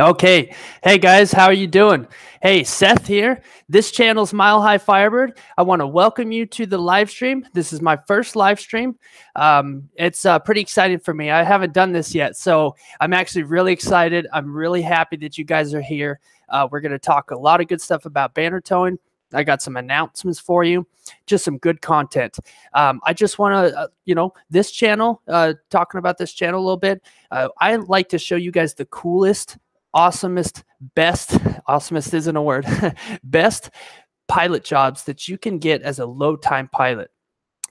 Okay. Hey guys, how are you doing? Hey, Seth here. This channel's Mile High Firebird. I want to welcome you to the live stream. This is my first live stream. Um, it's uh, pretty exciting for me. I haven't done this yet, so I'm actually really excited. I'm really happy that you guys are here. Uh, we're going to talk a lot of good stuff about banner towing. I got some announcements for you, just some good content. Um, I just want to, uh, you know, this channel, uh, talking about this channel a little bit. Uh, I like to show you guys the coolest awesomest, best, awesomest isn't a word, best pilot jobs that you can get as a low time pilot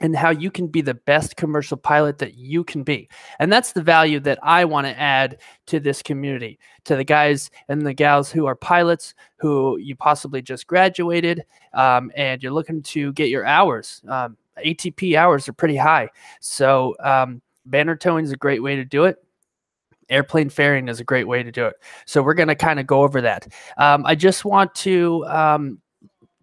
and how you can be the best commercial pilot that you can be. And that's the value that I want to add to this community, to the guys and the gals who are pilots, who you possibly just graduated, um, and you're looking to get your hours. Um, ATP hours are pretty high. So, um, banner towing is a great way to do it airplane ferrying is a great way to do it. So we're going to kind of go over that. Um, I just want to um,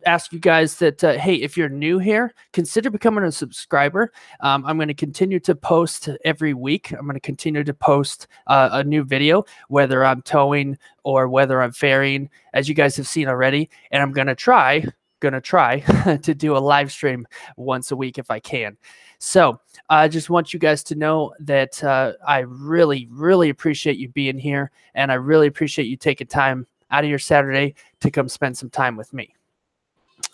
ask you guys that uh, hey if you're new here consider becoming a subscriber um, i'm going to continue to post every week i'm going to continue to post uh, a new video whether i'm towing or whether i'm ferrying as you guys have seen already and i'm going to try going to try to do a live stream once a week if i can so I just want you guys to know that uh, I really, really appreciate you being here. And I really appreciate you taking time out of your Saturday to come spend some time with me.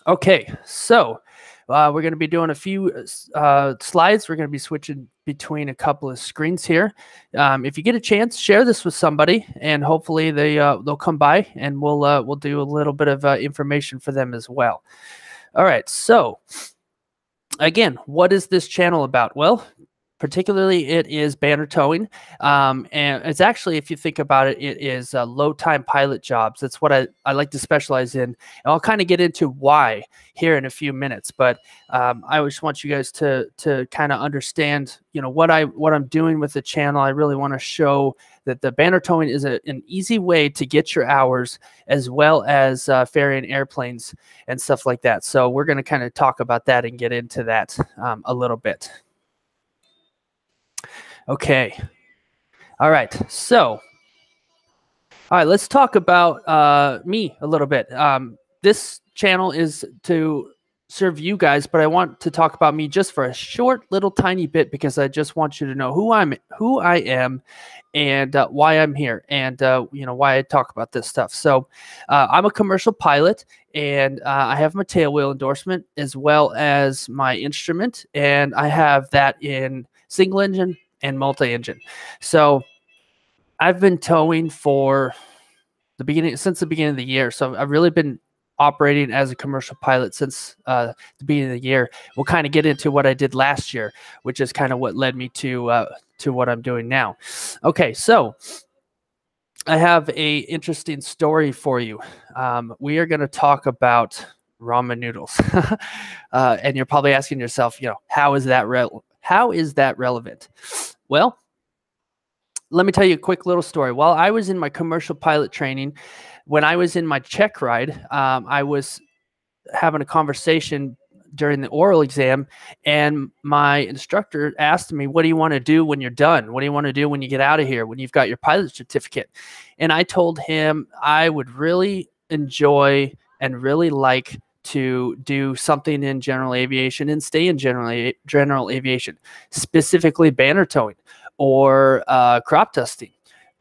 Okay, so uh, we're going to be doing a few uh, slides. We're going to be switching between a couple of screens here. Um, if you get a chance, share this with somebody, and hopefully they uh, they'll come by, and we'll uh, we'll do a little bit of uh, information for them as well. All right, so again, what is this channel about? Well, particularly it is banner towing um, and it's actually if you think about it it is uh, low time pilot jobs. That's what I, I like to specialize in and i'll kind of get into why here in a few minutes but um, i just want you guys to to kind of understand you know what i what i'm doing with the channel. I really want to show that the banner towing is a, an easy way to get your hours as well as uh, ferrying airplanes and stuff like that. So we're going to kind of talk about that and get into that um, a little bit Okay. All right. So, all right, let's talk about uh, me a little bit. Um, this channel is to serve you guys, but I want to talk about me just for a short little tiny bit because I just want you to know who I'm, who I am, and uh, why I'm here, and uh, you know why I talk about this stuff. So, uh, I'm a commercial pilot, and uh, I have my tailwheel endorsement as well as my instrument, and I have that in single engine, and multi-engine. So I've been towing for the beginning since the beginning of the year. So I've really been operating as a commercial pilot since uh, the beginning of the year. We'll kind of get into what I did last year, which is kind of what led me to uh, to what I'm doing now. Okay, so I have a interesting story for you. Um, we are going to talk about ramen noodles, uh, and you're probably asking yourself, you know, how is that re- how is that relevant? Well, let me tell you a quick little story. While I was in my commercial pilot training, when I was in my check ride, um, I was having a conversation during the oral exam, and my instructor asked me, What do you want to do when you're done? What do you want to do when you get out of here, when you've got your pilot certificate? And I told him I would really enjoy and really like to do something in general aviation and stay in general, general aviation, specifically banner towing or uh, crop dusting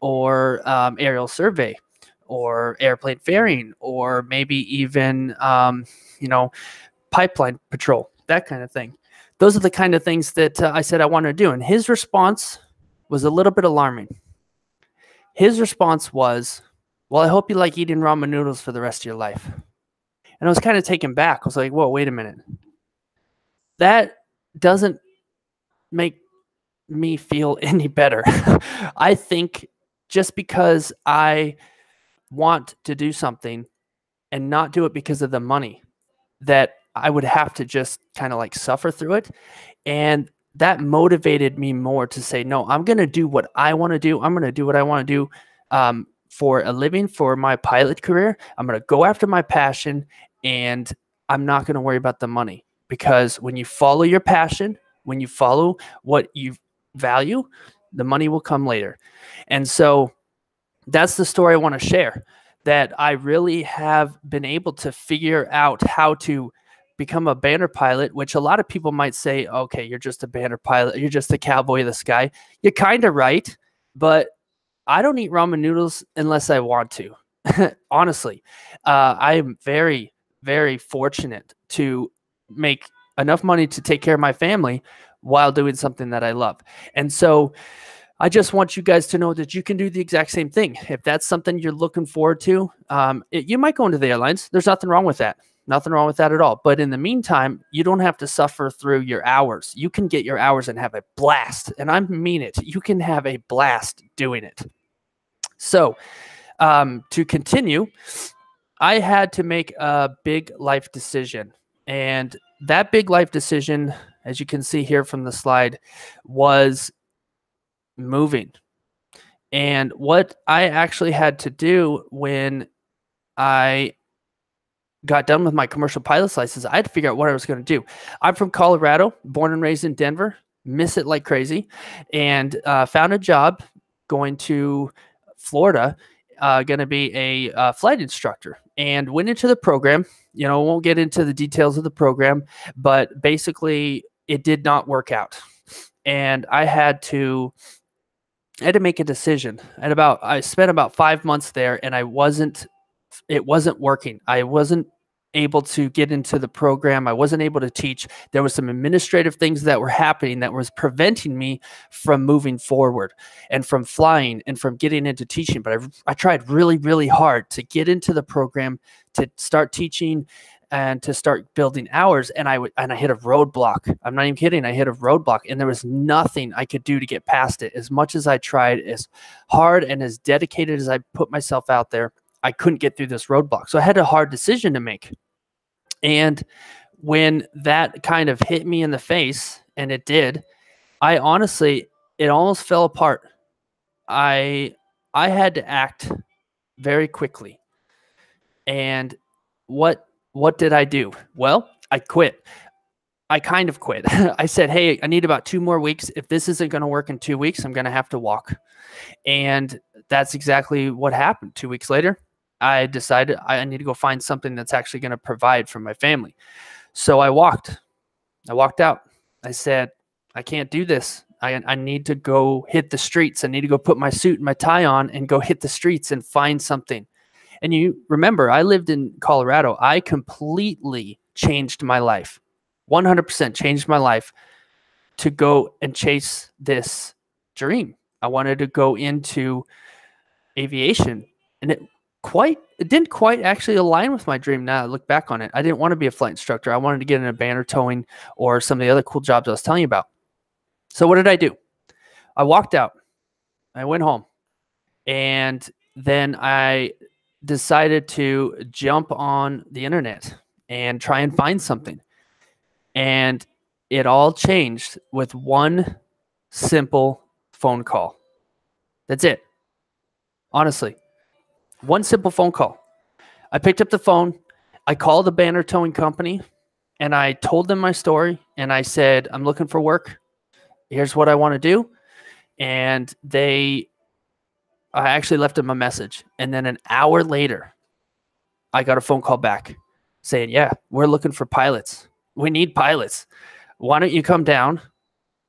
or um, aerial survey or airplane ferrying or maybe even, um, you know, pipeline patrol, that kind of thing. Those are the kind of things that uh, I said I wanted to do. And his response was a little bit alarming. His response was, Well, I hope you like eating ramen noodles for the rest of your life. And I was kind of taken back. I was like, whoa, wait a minute. That doesn't make me feel any better. I think just because I want to do something and not do it because of the money, that I would have to just kind of like suffer through it. And that motivated me more to say, no, I'm going to do what I want to do. I'm going to do what I want to do um, for a living for my pilot career. I'm going to go after my passion and I'm not going to worry about the money because when you follow your passion, when you follow what you value, The money will come later. And so that's the story I want to share that I really have been able to figure out how to become a banner pilot, which a lot of people might say, okay, you're just a banner pilot, you're just a cowboy of the sky. You're kind of right, but I don't eat ramen noodles unless I want to. Honestly, uh, I am very, very fortunate to make enough money to take care of my family while doing something that I love. And so I just want you guys to know that you can do the exact same thing. If that's something you're looking forward to, um, it, you might go into the airlines. There's nothing wrong with that. Nothing wrong with that at all. But in the meantime, you don't have to suffer through your hours. You can get your hours and have a blast. And I mean it. You can have a blast doing it. So, um, to continue, I had to make a big life decision. And that big life decision, as you can see here from the slide, was moving. And what I actually had to do when I got done with my commercial pilot's license, I had to figure out what I was going to do. I'm from Colorado, born and raised in Denver, miss it like crazy, and uh, found a job going to Florida, uh, going to be a uh, flight instructor, and went into the program. You know, won't get into the details of the program, but basically, it did not work out, and I had to. I had to make a decision. And about I spent about five months there, and I wasn't. It wasn't working. I wasn't able to get into the program. I wasn't able to teach. There was some administrative things that were happening that was preventing me from moving forward and from flying and from getting into teaching. But I, I tried really, really hard to get into the program, to start teaching and to start building hours. And I and I hit a roadblock. I'm not even kidding. I hit a roadblock and there was nothing I could do to get past it. As much as I tried, as hard and as dedicated as I put myself out there, I couldn't get through this roadblock. So I had a hard decision to make. And when that kind of hit me in the face, and it did, I honestly, it almost fell apart. I I had to act very quickly. And what what did I do? Well, I quit. I kind of quit. I said, "Hey, I need about 2 more weeks. If this isn't going to work in 2 weeks, I'm going to have to walk." And that's exactly what happened. 2 weeks later, I decided I need to go find something that's actually going to provide for my family. So I walked. I walked out. I said, I can't do this. I, I need to go hit the streets. I need to go put my suit and my tie on and go hit the streets and find something. And you remember, I lived in Colorado. I completely changed my life, 100% changed my life to go and chase this dream. I wanted to go into aviation. And it quite it didn't quite actually align with my dream now I look back on it. I didn't want to be a flight instructor. I wanted to get in a banner towing or some of the other cool jobs I was telling you about. So what did I do? I walked out. I went home. And then I decided to jump on the internet and try and find something. And it all changed with one simple phone call. That's it. Honestly, one simple phone call. I picked up the phone. I called the banner towing company and I told them my story and I said, I'm looking for work. Here's what I want to do. And they, I actually left them a message. And then an hour later, I got a phone call back saying, Yeah, we're looking for pilots. We need pilots. Why don't you come down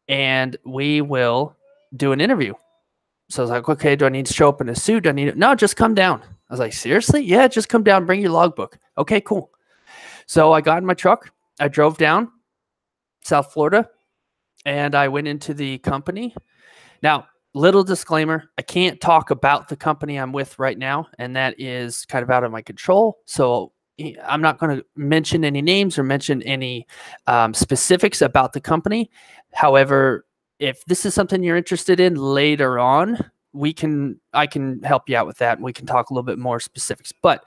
and we will do an interview? So I was like, okay, do I need to show up in a suit? Do I need to? No, just come down. I was like, seriously? Yeah, just come down, bring your logbook. Okay, cool. So I got in my truck. I drove down South Florida and I went into the company. Now, little disclaimer I can't talk about the company I'm with right now, and that is kind of out of my control. So eh, I'm not going to mention any names or mention any um, specifics about the company. However, if this is something you're interested in later on, we can I can help you out with that. And we can talk a little bit more specifics. But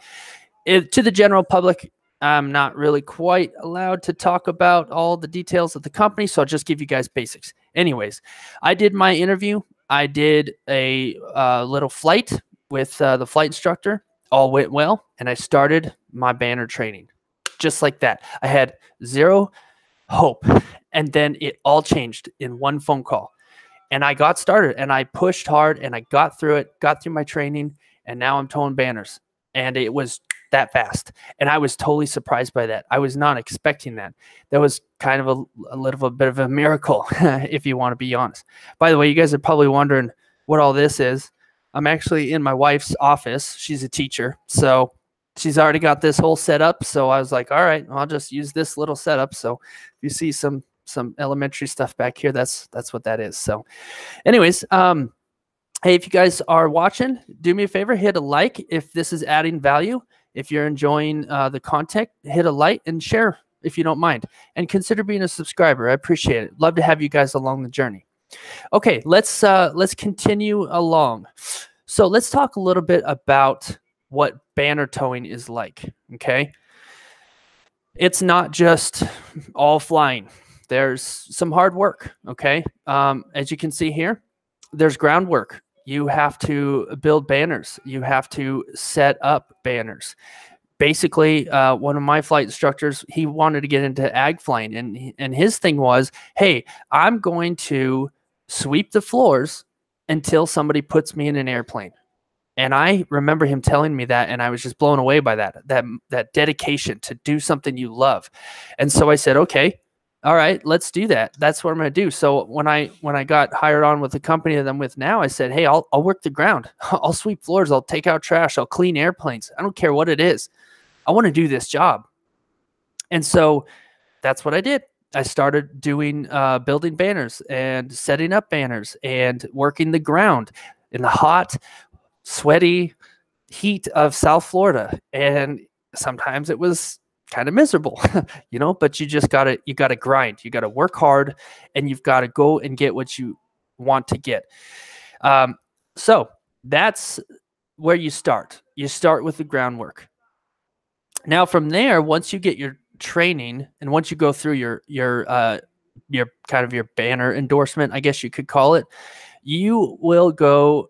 if, to the general public, I'm not really quite allowed to talk about all the details of the company, so I'll just give you guys basics. Anyways, I did my interview. I did a uh, little flight with uh, the flight instructor. All went well, and I started my banner training just like that. I had zero hope and then it all changed in one phone call. and I got started and I pushed hard and I got through it, got through my training, and now I'm towing banners. And it was that fast. And I was totally surprised by that. I was not expecting that. That was kind of a, a little bit of a miracle, if you want to be honest. By the way, you guys are probably wondering what all this is. I'm actually in my wife's office. She's a teacher. So she's already got this whole setup. So I was like, all right, I'll just use this little setup. So if you see some some elementary stuff back here, that's that's what that is. So anyways, um, hey, if you guys are watching, do me a favor, hit a like if this is adding value. If you're enjoying uh, the content, hit a like and share if you don't mind. And consider being a subscriber. I appreciate it. Love to have you guys along the journey. Okay, let's uh, let's continue along. So let's talk a little bit about what banner towing is like. Okay, it's not just all flying. There's some hard work. Okay, um, as you can see here, there's groundwork. You have to build banners. You have to set up banners. Basically, uh, one of my flight instructors, he wanted to get into ag flying, and and his thing was, hey, I'm going to sweep the floors until somebody puts me in an airplane. And I remember him telling me that, and I was just blown away by that that that dedication to do something you love. And so I said, okay, all right, let's do that. That's what I'm going to do. So when I when I got hired on with the company that I'm with now, I said, hey, I'll I'll work the ground. I'll sweep floors. I'll take out trash. I'll clean airplanes. I don't care what it is. I want to do this job. And so that's what I did. I started doing uh, building banners and setting up banners and working the ground in the hot, sweaty heat of South Florida. And sometimes it was kind of miserable, you know, but you just got to you got to grind. You got to work hard and you've got to go and get what you want to get. Um, so that's where you start. You start with the groundwork. Now from there, once you get your training and once you go through your your uh your kind of your banner endorsement, I guess you could call it, you will go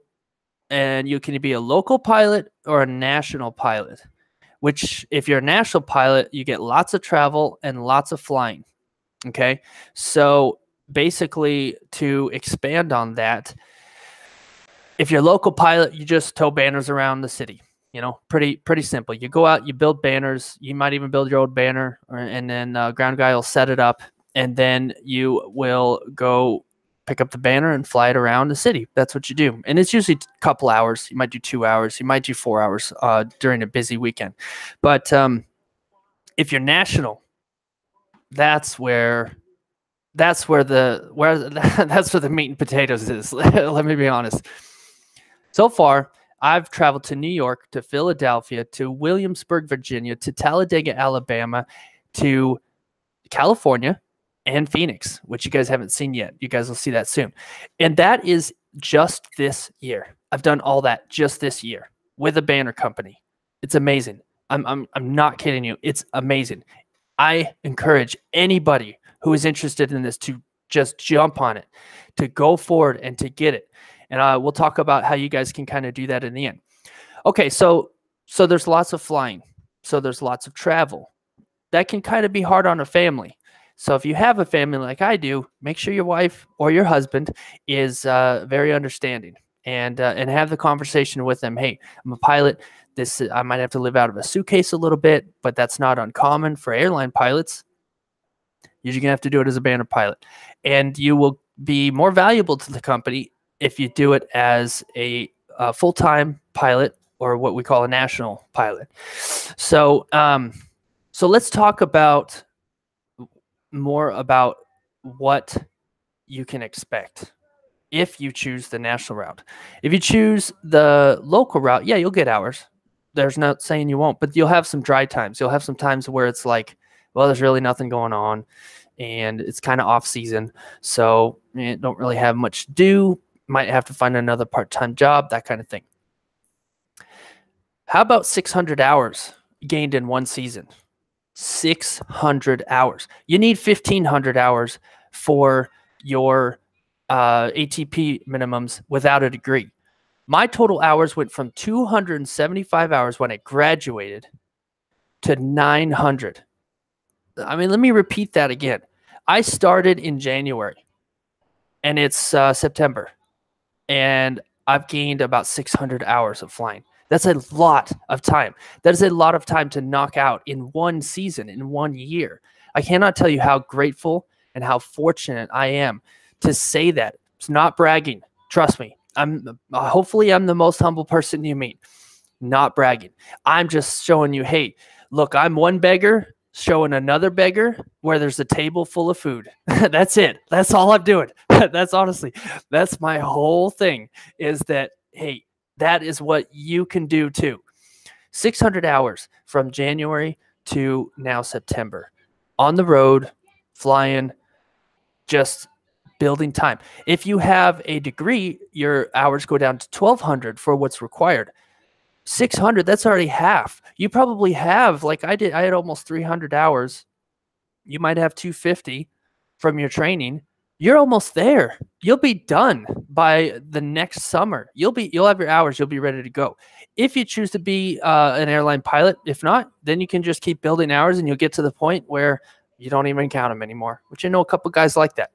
and you can be a local pilot or a national pilot. Which, if you're a national pilot, you get lots of travel and lots of flying. Okay, so basically, to expand on that, if you're a local pilot, you just tow banners around the city you know pretty pretty simple you go out you build banners you might even build your own banner or, and then uh, ground guy will set it up and then you will go pick up the banner and fly it around the city. That's what you do. And it's usually a couple hours. You might do two hours. You might do four hours uh, during a busy weekend. But um, if you're national that's where that's where the where that's where the meat and potatoes is. Let me be honest. So far I've traveled to New York, to Philadelphia, to Williamsburg, Virginia, to Talladega, Alabama, to California, and Phoenix, which you guys haven't seen yet. You guys will see that soon. And that is just this year. I've done all that just this year with a banner company. It's amazing. I'm, I'm, I'm not kidding you. It's amazing. I encourage anybody who is interested in this to just jump on it, to go forward and to get it and uh, we'll talk about how you guys can kind of do that in the end. Okay, so so there's lots of flying, so there's lots of travel. That can kind of be hard on a family. So if you have a family like I do, make sure your wife or your husband is uh, very understanding and uh, and have the conversation with them. Hey, I'm a pilot. This I might have to live out of a suitcase a little bit, but that's not uncommon for airline pilots. You're gonna have to do it as a banner pilot, and you will be more valuable to the company if you do it as a, a full time pilot or what we call a national pilot. So, um, so let's talk about more about what you can expect if you choose the national route. If you choose the local route, yeah, you'll get hours. There's not saying you won't, but you'll have some dry times. You'll have some times where it's like, well, there's really nothing going on and it's kind of off season. So you don't really have much to do might have to find another part time job, that kind of thing. How about 600 hours gained in one season? 600 hours. You need 1,500 hours for your uh, ATP minimums without a degree. My total hours went from 275 hours when I graduated to 900. I mean, let me repeat that again. I started in January. and it's uh, September, and I've gained about 600 hours of flying. That's a lot of time. That is a lot of time to knock out in one season, in one year. I cannot tell you how grateful and how fortunate I am to say that. It's not bragging. Trust me. I'm uh, hopefully I'm the most humble person you meet. Not bragging. I'm just showing you, hey, look, I'm one beggar showing another beggar where there's a table full of food. that's it. That's all I'm doing. that's honestly, that's my whole thing is that, hey, that is what you can do too. 600 hours from January to now September on the road, flying, just building time. If you have a degree, your hours go down to 1200 for what's required. 600 that's already half you probably have like i did i had almost 300 hours you might have 250 from your training you're almost there. You'll be done by the next summer. You'll be you'll have your hours. You'll be ready to go. If you choose to be uh, an airline pilot if not then you can just keep building hours and you'll get to the point where you don't even count them anymore which i know a couple guys like that.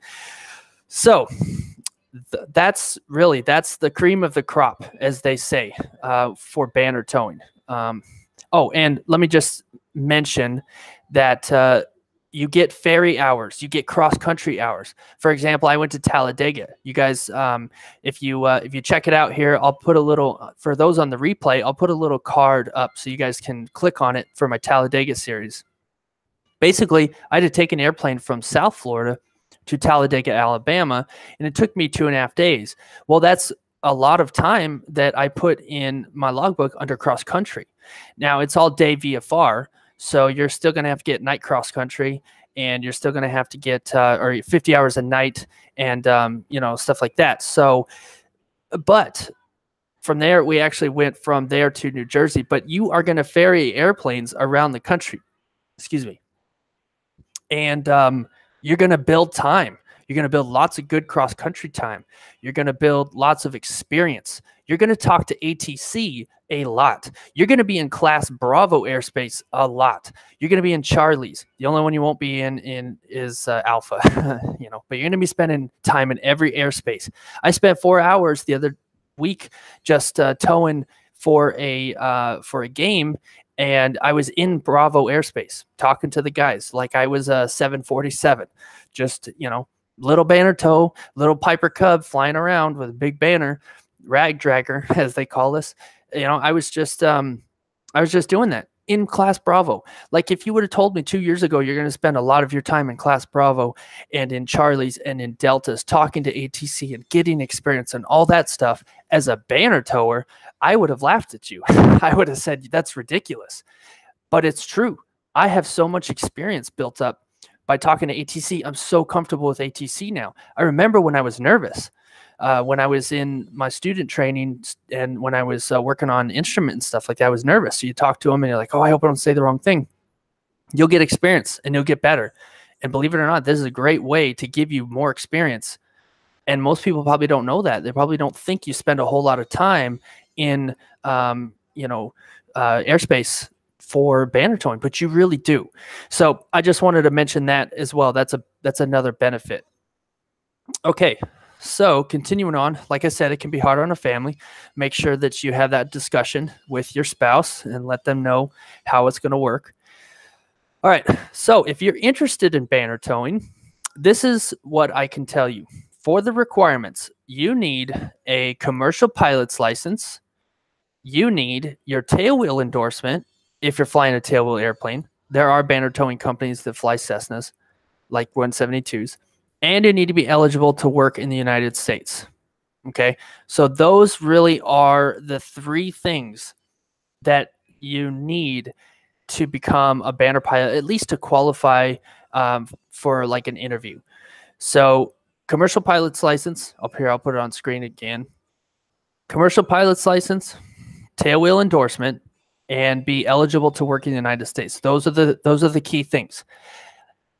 So th- that's really that's the cream of the crop, as they say, uh, for banner towing. Um, oh, and let me just mention that uh, you get ferry hours, you get cross country hours. For example, I went to Talladega. You guys, um, if you uh, if you check it out here, I'll put a little uh, for those on the replay. I'll put a little card up so you guys can click on it for my Talladega series. Basically, I had to take an airplane from South Florida to Talladega, Alabama, and it took me two and a half days. Well, that's a lot of time that I put in my logbook under cross country. Now it's all day VFR, so you're still going to have to get night cross country, and you're still going to have to get uh, or 50 hours a night, and um, you know stuff like that. So, but from there we actually went from there to New Jersey. But you are going to ferry airplanes around the country. Excuse me, and um, you're going to build time. You're going to build lots of good cross country time. You're going to build lots of experience. You're going to talk to ATC a lot. You're going to be in class Bravo airspace a lot. You're going to be in Charlie's. The only one you won't be in in is uh, Alpha, you know. But you're going to be spending time in every airspace. I spent four hours the other week just uh, towing for a uh, for a game and I was in Bravo airspace talking to the guys like I was a 747, just you know, little banner tow, little Piper Cub flying around with a big banner, rag dragger as they call us. You know, I was just um, I was just doing that in class Bravo. Like if you would have told me two years ago you're going to spend a lot of your time in class Bravo and in Charlie's and in Deltas talking to ATC and getting experience and all that stuff as a banner tower, I would have laughed at you. I would have said that's ridiculous. But it's true. I have so much experience built up by talking to ATC. I'm so comfortable with ATC now. I remember when I was nervous uh, when I was in my student training and when I was uh, working on instrument and stuff like that, I was nervous. So you talk to them and you're like, oh, I hope I don't say the wrong thing. You'll get experience and you'll get better. And believe it or not, this is a great way to give you more experience. And most people probably don't know that. They probably don't think you spend a whole lot of time in, um, you know, uh, airspace for banner towing, but you really do. So I just wanted to mention that as well. That's a that's another benefit. Okay, so, continuing on, like I said, it can be hard on a family. Make sure that you have that discussion with your spouse and let them know how it's going to work. All right. So, if you're interested in banner towing, this is what I can tell you. For the requirements, you need a commercial pilot's license. You need your tailwheel endorsement if you're flying a tailwheel airplane. There are banner towing companies that fly Cessnas, like 172s and you need to be eligible to work in the United States. Okay. So those really are the three things that you need to become a banner pilot, at least to qualify um, for like an interview. So commercial pilot's license, up here, I'll put it on screen again. Commercial pilot's license, tailwheel endorsement, and be eligible to work in the United States. Those are the those are the key things.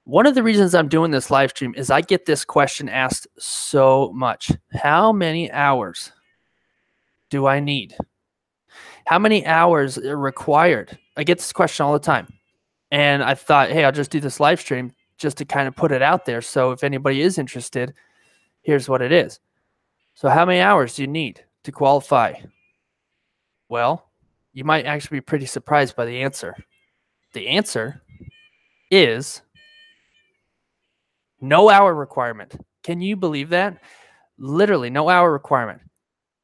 One of the reasons I'm doing this live stream is I get this question asked so much. How many hours do I need? How many hours are required? I get this question all the time. And I thought, hey, I'll just do this live stream just to kind of put it out there. So if anybody is interested, Here's what it is. So, how many hours do you need to qualify? Well, you might actually be pretty surprised by the answer. The answer is no hour requirement. Can you believe that? Literally, no hour requirement.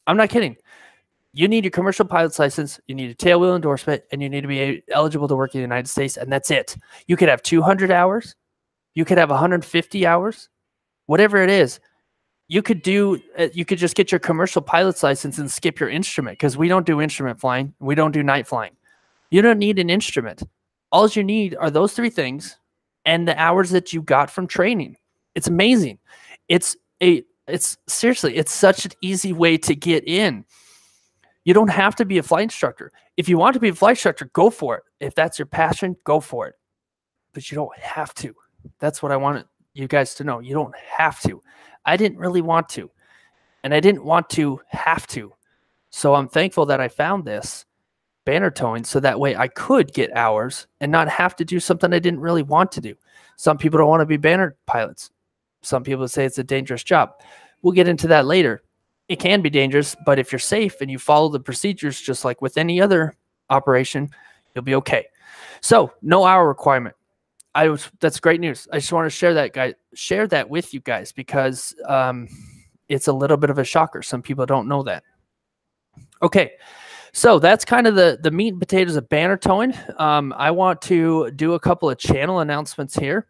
I'm not kidding. You need your commercial pilot's license, you need a tailwheel endorsement, and you need to be eligible to work in the United States, and that's it. You could have 200 hours, you could have 150 hours, whatever it is. You could do. Uh, you could just get your commercial pilot's license and skip your instrument because we don't do instrument flying. We don't do night flying. You don't need an instrument. All you need are those three things and the hours that you got from training. It's amazing. It's a it's seriously, it's such an easy way to get in. You don't have to be a flight instructor. If you want to be a flight instructor, go for it. If that's your passion, go for it. But you don't have to. That's what I want you guys to know. You don't have to. I didn't really want to. And I didn't want to have to. So I'm thankful that I found this banner towing so that way I could get hours and not have to do something I didn't really want to do. Some people don't want to be banner pilots. Some people say it's a dangerous job. We'll get into that later. It can be dangerous, but if you're safe and you follow the procedures just like with any other operation, you'll be okay. So, no hour requirement. I was that's great news. I just want to share that guy share that with you guys because um, it's a little bit of a shocker. Some people don't know that. Okay, so that's kind of the the meat and potatoes of banner towing. Um, I want to do a couple of channel announcements here.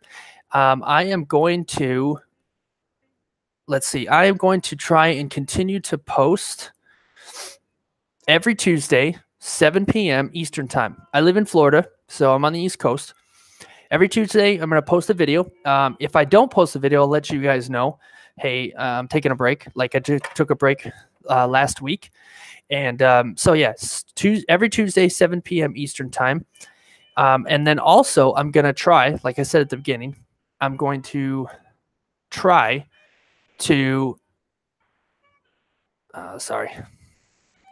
Um, I am going to let's see. I am going to try and continue to post every Tuesday, 7 p.m. Eastern time. I live in Florida, so I'm on the East Coast. Every Tuesday, I'm going to post a video. Um, if I don't post a video, I'll let you guys know. Hey, I'm taking a break. Like I took a break uh, last week, and um, so yes, yeah, every Tuesday, 7 p.m. Eastern time. Um, and then also, I'm going to try, like I said at the beginning, I'm going to try to. Uh, sorry.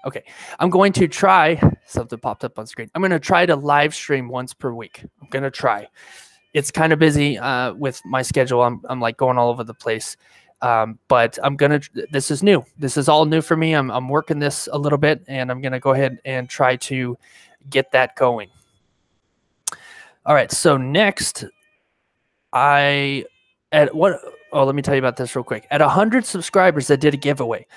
Okay, I'm going to try. Something popped up on screen. I'm going to try to live stream once per week. I'm going to try. It's kind of busy uh, with my schedule. I'm, I'm like going all over the place. Um, but I'm gonna. This is new. This is all new for me. I'm I'm working this a little bit, and I'm gonna go ahead and try to get that going. All right. So next, I at what? Oh, let me tell you about this real quick. At 100 subscribers, I did a giveaway.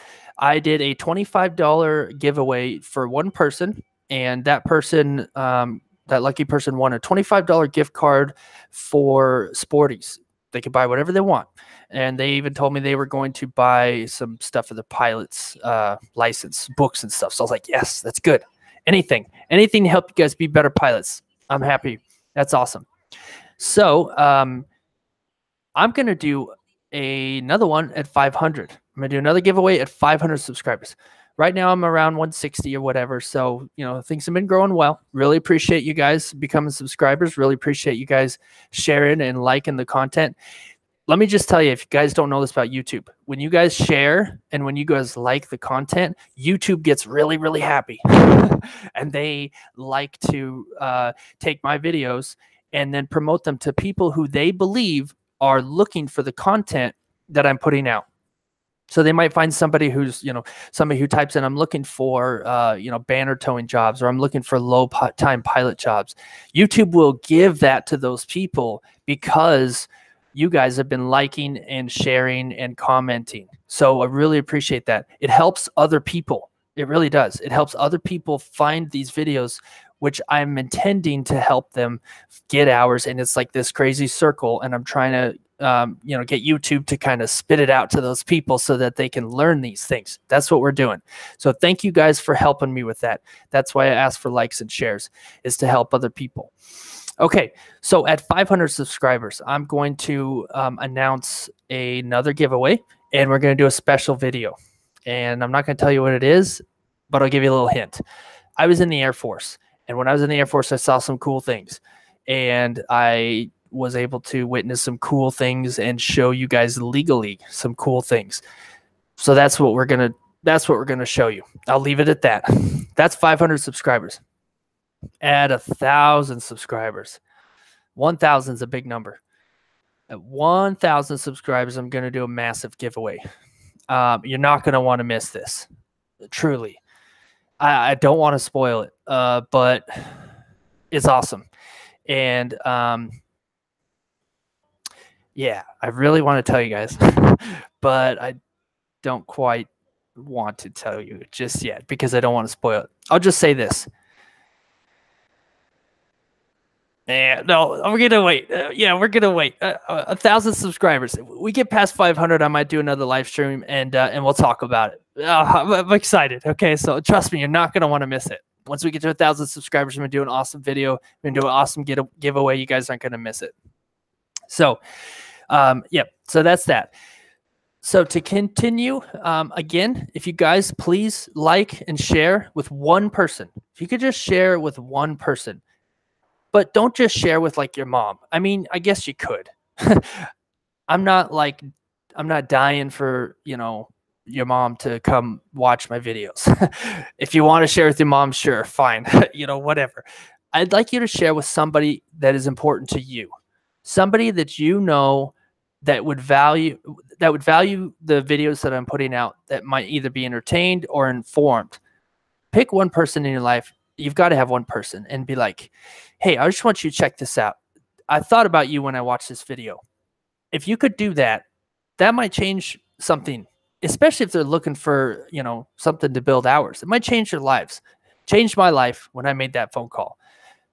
I did a $25 giveaway for one person, and that person, um, that lucky person, won a $25 gift card for Sporty's. They could buy whatever they want and they even told me they were going to buy some stuff for the pilot's uh, license, books and stuff. So I was like, yes, that's good. Anything, anything to help you guys be better pilots. I'm happy. That's awesome. So um, I'm gonna do a, another one at 500. I'm gonna do another giveaway at 500 subscribers. Right now I'm around 160 or whatever. So you know things have been growing well. Really appreciate you guys becoming subscribers. Really appreciate you guys sharing and liking the content let me just tell you if you guys don't know this about YouTube, when you guys share and when you guys like the content, YouTube gets really, really happy. and they like to uh, take my videos and then promote them to people who they believe are looking for the content that I'm putting out. So they might find somebody who's, you know, somebody who types in, I'm looking for, uh, you know, banner towing jobs or I'm looking for low time pilot jobs. YouTube will give that to those people because you guys have been liking and sharing and commenting. So I really appreciate that. It helps other people. It really does. It helps other people find these videos, which I'm intending to help them get hours. And it's like this crazy circle. And I'm trying to um, you know, get YouTube to kind of spit it out to those people so that they can learn these things. That's what we're doing. So thank you guys for helping me with that. That's why I ask for likes and shares is to help other people. Okay, so at 500 subscribers, I'm going to um, announce another giveaway, and we're going to do a special video. And I'm not going to tell you what it is, but I'll give you a little hint. I was in the Air Force, and when I was in the Air Force, I saw some cool things, and I was able to witness some cool things and show you guys legally some cool things. So that's what we're gonna that's what we're gonna show you. I'll leave it at that. That's 500 subscribers add a thousand subscribers. 1,000 is a big number. At 1,000 subscribers, I'm to do a massive giveaway. Um, you're not to want to miss this. Truly. I, I don't want to spoil it, uh, but it's awesome. And um, yeah, I really want to tell you guys, but I don't quite want to tell you just yet because I don't want to spoil it. I'll just say this. Yeah, no, we're gonna wait. Uh, yeah, we're gonna wait. Uh, uh a thousand subscribers. We get past 500, I might do another live stream and uh, and we'll talk about it. Uh, I'm, I'm, excited. Okay, so trust me, you're not gonna want to miss it. Once we get to a thousand subscribers, I'm gonna do an awesome video. I'm gonna do an awesome get giveaway. You guys aren't gonna miss it. So, um. Yeah, so that's that. So to continue, um, again, if you guys please like and share with one person. If you could just share with one person but don't just share with like your mom. I mean, I guess you could. I'm not like I'm not dying for, you know, your mom to come watch my videos. if you want to share with your mom, sure, fine. you know, whatever. I'd like you to share with somebody that is important to you. Somebody that you know that would value that would value the videos that I'm putting out that might either be entertained or informed. Pick one person in your life you've got to have one person and be like, hey, I just want you to check this out. I thought about you when I watched this video. If you could do that, that might change something, especially if they're looking for, you know, something to build hours. It might change their lives. Changed my life when I made that phone call.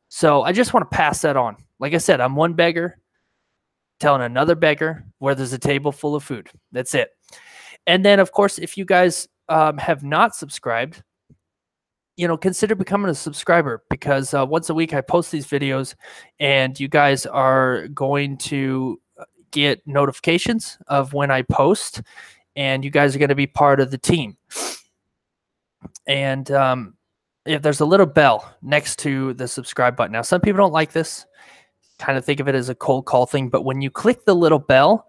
So I just want to pass that on. Like I said, I'm one beggar telling another beggar where there's a table full of food. That's it. And then, of course, if you guys um, have not subscribed, you know, consider becoming a subscriber because uh, once a week I post these videos and you guys are going to uh, get notifications of when I post and you guys are going to be part of the team. And um, if there's a little bell next to the subscribe button. Now, some people don't like this, kind of think of it as a cold call thing, but when you click the little bell,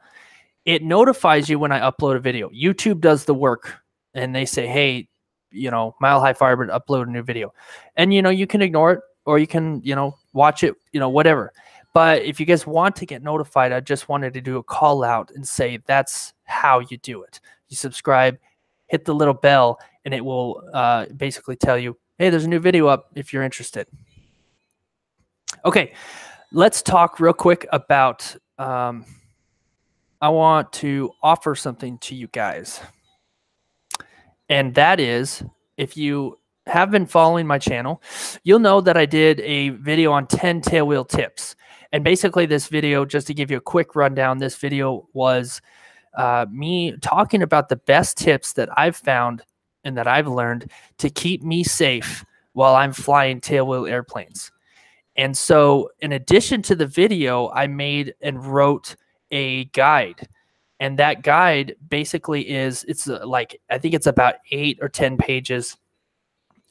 it notifies you when I upload a video. YouTube does the work and they say, hey, you know, Mile High Firebird to upload a new video. And, you know, you can ignore it or you can, you know, watch it, you know, whatever. But if you guys want to get notified, I just wanted to do a call out and say that's how you do it. You subscribe, hit the little bell, and it will uh, basically tell you, hey, there's a new video up if you're interested. Okay, let's talk real quick about. Um, I want to offer something to you guys. And that is if you have been following my channel, you'll know that I did a video on 10 tailwheel tips. And basically, this video, just to give you a quick rundown, this video was uh, me talking about the best tips that I've found and that I've learned to keep me safe while I'm flying tailwheel airplanes. And so, in addition to the video, I made and wrote a guide. And that guide basically is it's uh, like i think it's about eight or ten pages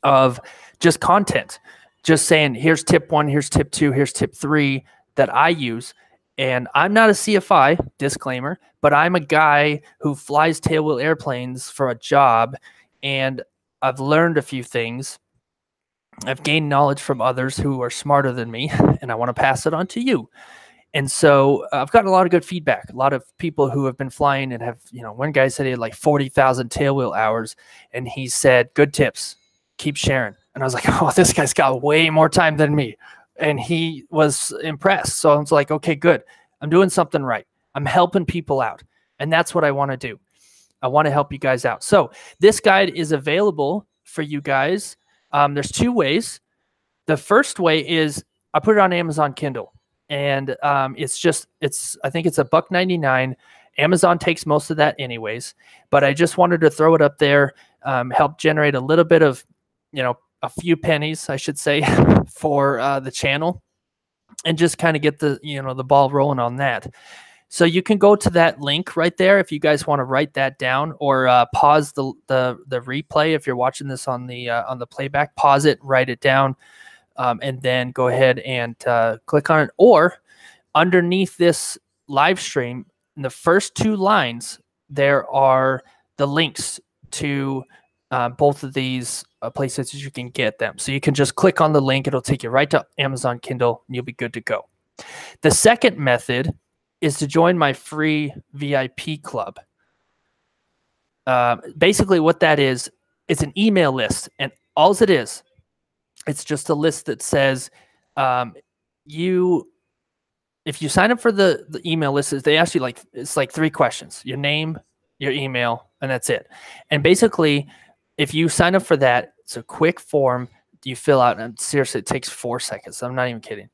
of just content. Just saying here's tip one here's tip two here's tip three that i use. And i'm not a cfi disclaimer but i'm a guy who flies tailwheel airplanes for a job. And i've learned a few things i've gained knowledge from others who are smarter than me and i want to pass it on to you and so uh, I've gotten a lot of good feedback. A lot of people who have been flying and have, you know, one guy said he had like 40,000 tailwheel hours and he said, good tips, keep sharing. And I was like, oh, this guy's got way more time than me. And he was impressed. So I was like, okay, good. I'm doing something right. I'm helping people out. And that's what I want to do. I want to help you guys out. So this guide is available for you guys. Um, there's two ways. The first way is I put it on Amazon Kindle and um, it's just it's I think it's a buck ninety nine. Amazon takes most of that anyways, but I just wanted to throw it up there, um, help generate a little bit of, you know, a few pennies, I should say, for uh, the channel, and just kind of get the you know the ball rolling on that. So you can go to that link right there if you guys want to write that down, or uh, pause the, the the replay if you're watching this on the uh, on the playback. Pause it, write it down um, and then go ahead and uh, click on it. Or underneath this live stream, in the first two lines, there are the links to uh, both of these uh, places you can get them. So you can just click on the link, it'll take you right to Amazon Kindle, and you'll be good to go. The second method is to join my free VIP club. Uh, basically, what that is, it's an email list, and all it is, it's just a list that says um, you. If you sign up for the, the email list, is they ask you like it's like three questions: your name, your email, and that's it. And basically, if you sign up for that, it's a quick form you fill out, and seriously, it takes four seconds. I'm not even kidding.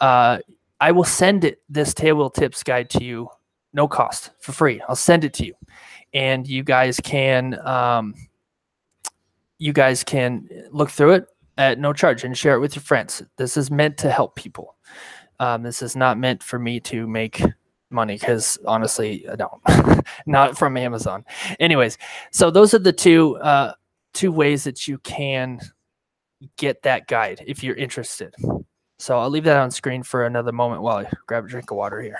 Uh, I will send it this table tips guide to you, no cost, for free. I'll send it to you, and you guys can um, you guys can look through it at no charge and share it with your friends. This is meant to help people. Um, this is not meant for me to make money because honestly, I don't. not from Amazon. Anyways, so those are the two uh, two ways that you can get that guide if you're interested. So I'll leave that on screen for another moment while I grab a drink of water here.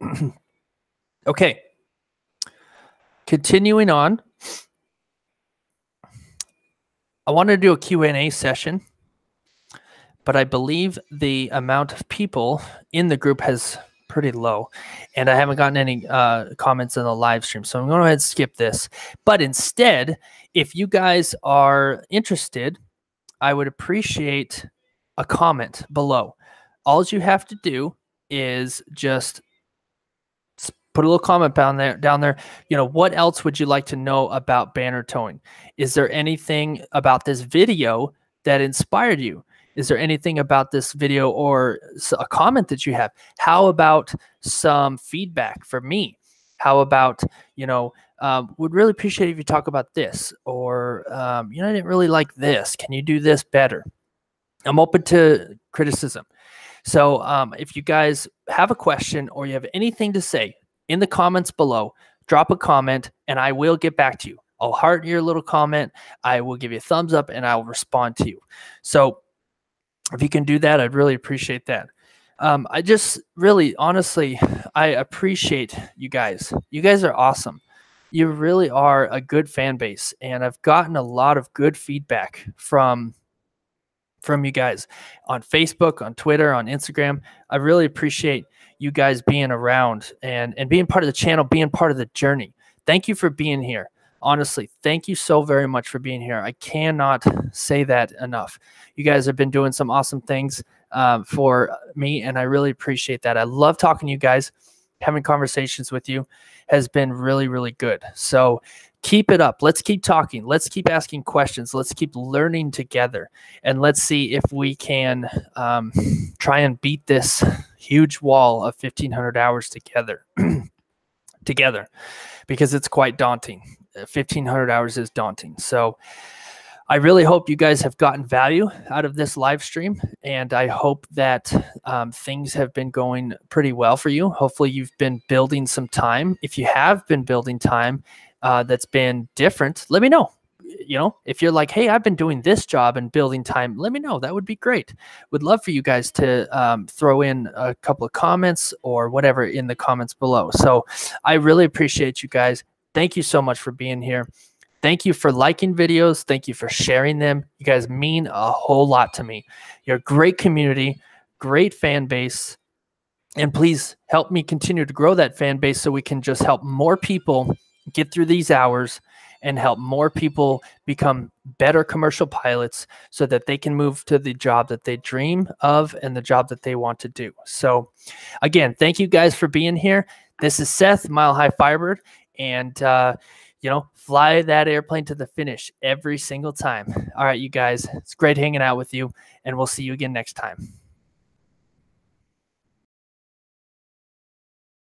okay. Continuing on. I wanted to do a Q&A session, but I believe the amount of people in the group has pretty low. And I haven't gotten any uh, comments in the live stream. So I'm going to go ahead and skip this. But instead, if you guys are interested, I would appreciate a comment below. All you have to do is just put a little comment down there down there you know what else would you like to know about banner towing is there anything about this video that inspired you is there anything about this video or a comment that you have? How about some feedback for me? How about, you know, um, would really appreciate if you talk about this or, um, you know, I didn't really like this. Can you do this better? I'm open to criticism. So um, if you guys have a question or you have anything to say in the comments below, drop a comment and I will get back to you. I'll heart your little comment. I will give you a thumbs up and I'll respond to you. So if you can do that, I'd really appreciate that. Um, I just really, honestly, I appreciate you guys. You guys are awesome. You really are a good fan base, and I've gotten a lot of good feedback from from you guys on Facebook, on Twitter, on Instagram. I really appreciate you guys being around and and being part of the channel, being part of the journey. Thank you for being here honestly, thank you so very much for being here. I cannot say that enough. You guys have been doing some awesome things um, for me, and I really appreciate that. I love talking to you guys. Having conversations with you has been really, really good. So keep it up. Let's keep talking. Let's keep asking questions. Let's keep learning together. And let's see if we can um, try and beat this huge wall of 1500 hours together. together because it's quite daunting. 1500 hours is daunting. So I really hope you guys have gotten value out of this live stream. And I hope that um, things have been going pretty well for you. Hopefully, you've been building some time. If you have been building time uh, that's been different, let me know. You know, if you're like, hey, I've been doing this job and building time, let me know. That would be great. Would love for you guys to um, throw in a couple of comments or whatever in the comments below. So I really appreciate you guys. Thank you so much for being here. Thank you for liking videos. Thank you for sharing them. You guys mean a whole lot to me. You're a great community, great fan base. And please help me continue to grow that fan base so we can just help more people get through these hours and help more people become better commercial pilots so that they can move to the job that they dream of and the job that they want to do. So, again, thank you guys for being here. This is Seth, Mile High Firebird, and uh, you know, fly that airplane to the finish every single time. All right, you guys, it's great hanging out with you, and we'll see you again next time.